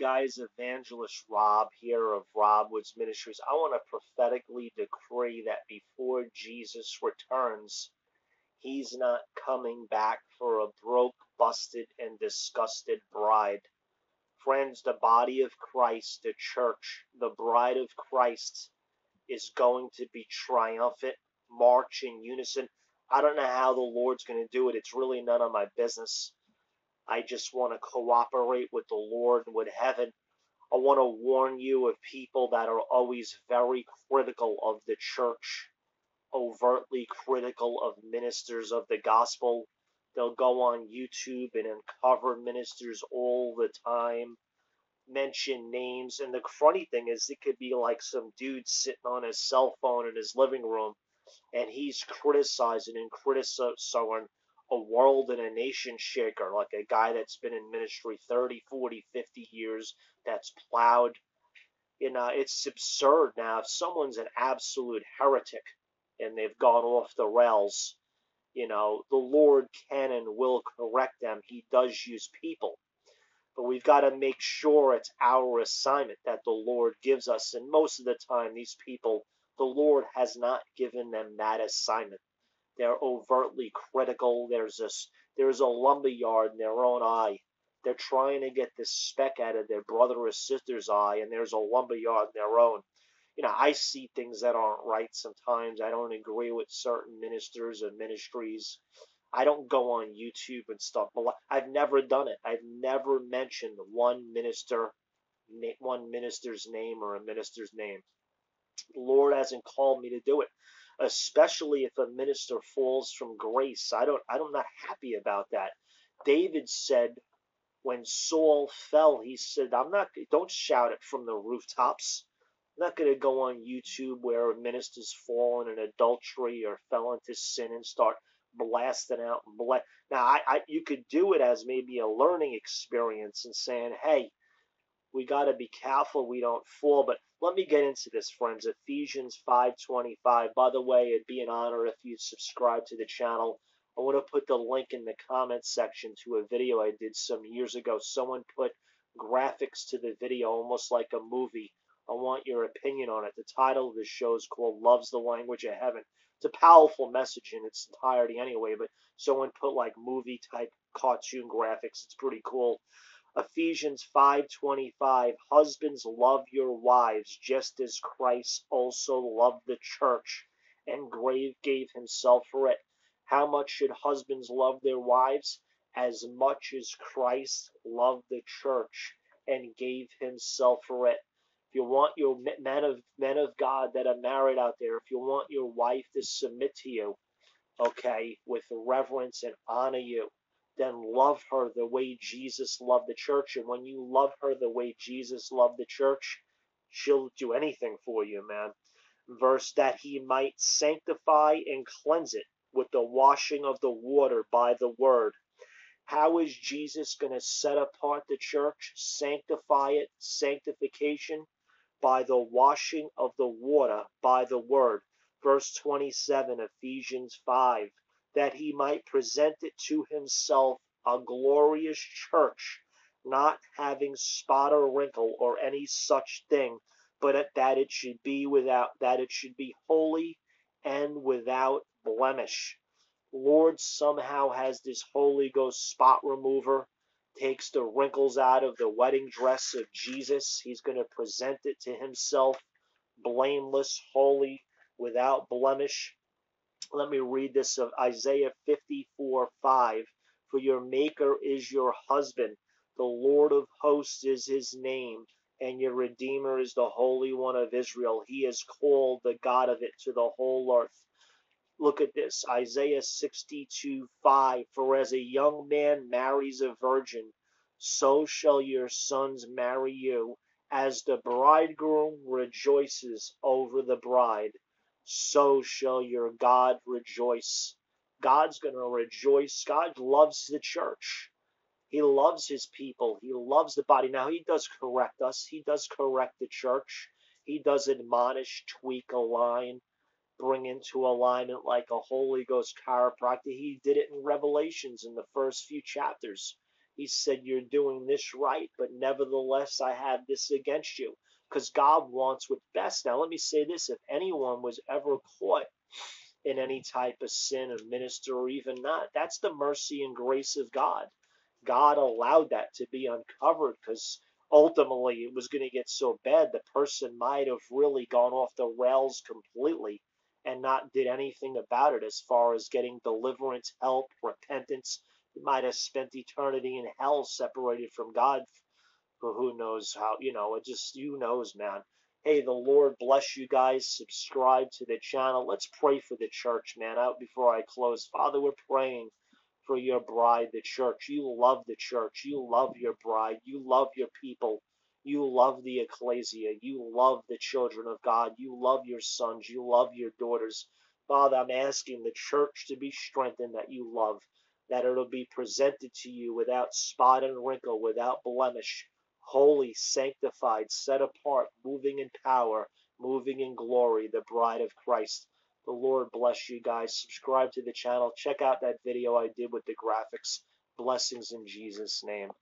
Guys, Evangelist Robb here of Robb Woods Ministries. I want to prophetically decree that before Jesus returns, he's not coming back for a broke, busted, and disgusted bride. Friends, the body of Christ, the church, the bride of Christ is going to be triumphant, march in unison. I don't know how the Lord's going to do it. It's really none of my business. I just want to cooperate with the Lord and with heaven. I want to warn you of people that are always very critical of the church, overtly critical of ministers of the gospel. They'll go on YouTube and uncover ministers all the time, mention names. And the funny thing is, it could be like some dude sitting on his cell phone in his living room and he's criticizing and criticizing a world and a nation shaker, like a guy that's been in ministry 30, 40, 50 years, that's plowed. You know, it's absurd now. If someone's an absolute heretic and they've gone off the rails, you know, the Lord can and will correct them. He does use people. But we've got to make sure it's our assignment that the Lord gives us. And most of the time, these people, the Lord has not given them that assignment. They're overtly critical. There's this there's a lumberyard in their own eye. They're trying to get this speck out of their brother or sister's eye, and there's a lumberyard in their own. You know, I see things that aren't right sometimes. I don't agree with certain ministers and ministries. I don't go on YouTube and stuff. But I've never done it. I've never mentioned one minister, one minister's name or a minister's name. The Lord hasn't called me to do it especially if a minister falls from grace. I don't I'm not happy about that. David said when Saul fell, he said, I'm not don't shout it from the rooftops. I'm not going to go on YouTube where a minister's fallen in adultery or fell into sin and start blasting out. Bla- now, I, I, you could do it as maybe a learning experience and saying, hey, we got to be careful we don't fall. But let me get into this, friends. Ephesians 5:25. By the way, it'd be an honor if you subscribe to the channel. I want to put the link in the comments section to a video I did some years ago. Someone put graphics to the video, almost like a movie. I want your opinion on it. The title of the show is called Loves the Language of Heaven. It's a powerful message in its entirety anyway, but someone put like movie type cartoon graphics. It's pretty cool. Ephesians 5:25 Husbands love your wives just as Christ also loved the church and gave himself for it. How much should husbands love their wives? As much as Christ loved the church and gave himself for it. If you want your men of men of God that are married out there, if you want your wife to submit to you, okay, with reverence and honor you, then love her the way Jesus loved the church. And when you love her the way Jesus loved the church, she'll do anything for you, man. Verse that he might sanctify and cleanse it with the washing of the water by the word. How is Jesus going to set apart the church, sanctify it, sanctification? By the washing of the water by the word. Verse 27, Ephesians 5 that he might present it to himself a glorious church, not having spot or wrinkle or any such thing, but that it should be without that it should be holy and without blemish. Lord somehow has this Holy Ghost spot remover, takes the wrinkles out of the wedding dress of Jesus. He's going to present it to himself, blameless, holy, without blemish. Let me read this of Isaiah 54 5. For your Maker is your husband, the Lord of hosts is his name, and your Redeemer is the Holy One of Israel. He is called the God of it to the whole earth. Look at this Isaiah 62 5. For as a young man marries a virgin, so shall your sons marry you, as the bridegroom rejoices over the bride so shall your God rejoice. God's going to rejoice. God loves the church. He loves his people. He loves the body. Now, he does correct us. He does correct the church. He does admonish, tweak a line, bring into alignment like a Holy Ghost chiropractor. He did it in Revelations in the first few chapters. He said, You're doing this right, but nevertheless, I have this against you. Because God wants what's best. Now, let me say this if anyone was ever caught in any type of sin, a minister or even not, that's the mercy and grace of God. God allowed that to be uncovered because ultimately it was going to get so bad the person might have really gone off the rails completely and not did anything about it as far as getting deliverance, help, repentance. Might have spent eternity in hell separated from God who knows how, you know, it just, you knows, man. Hey, the Lord bless you guys. Subscribe to the channel. Let's pray for the church, man, out before I close. Father, we're praying for your bride, the church. You love the church. You love your bride. You love your people. You love the ecclesia. You love the children of God. You love your sons. You love your daughters. Father, I'm asking the church to be strengthened that you love, that it'll be presented to you without spot and wrinkle, without blemish, holy, sanctified, set apart, moving in power, moving in glory, the bride of Christ. The Lord bless you guys. Subscribe to the channel. Check out that video I did with the graphics. Blessings in Jesus' name.